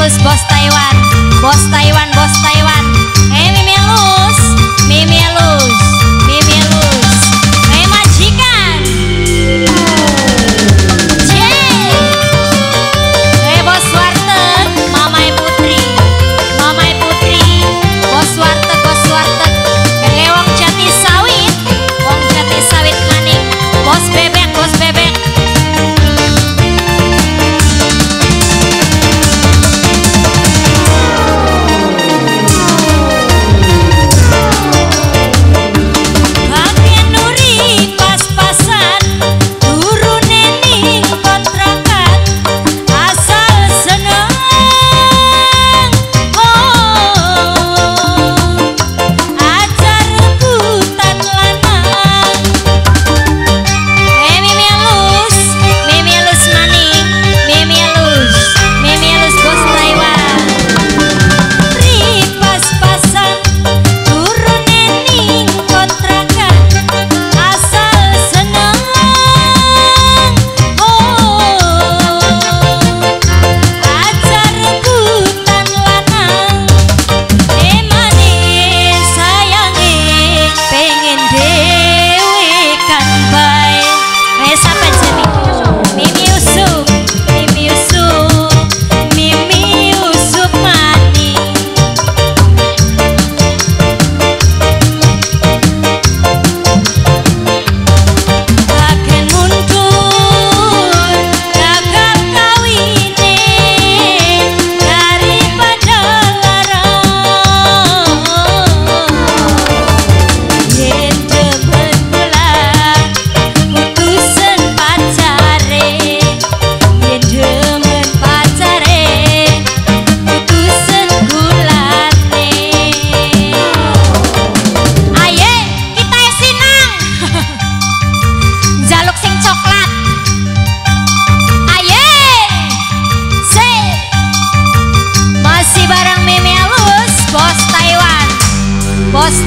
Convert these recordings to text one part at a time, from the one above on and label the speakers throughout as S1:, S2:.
S1: Bos Taiwan. Bos Taiwan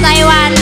S1: Taiwan.